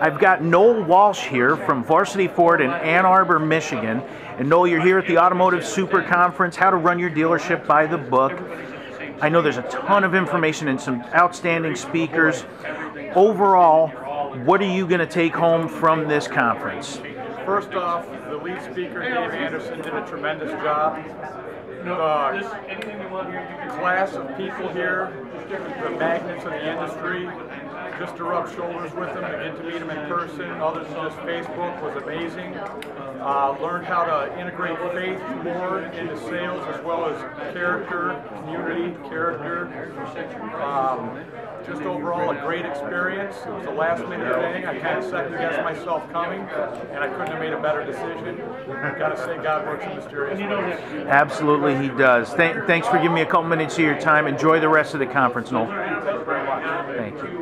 I've got Noel Walsh here from Varsity Ford in Ann Arbor, Michigan. And Noel, you're here at the Automotive Super Conference, How to Run Your Dealership by the Book. I know there's a ton of information and some outstanding speakers. Overall, what are you going to take home from this conference? First off, the lead speaker, Dave Anderson, did a tremendous job. The class of people here, the magnets of the industry, just to rub shoulders with them, to get to meet them in person, other than just Facebook, was amazing. Uh, learned how to integrate faith more into sales as well as character, community, character. Um, just overall a great experience. It was a last minute thing. I kind of second guessed myself coming, and I couldn't have made a better decision. Got to say, God works in mysterious ways. Absolutely, he does. Th- thanks for giving me a couple minutes of your time. Enjoy the rest of the conference, Noel. Thank you very. Thank you.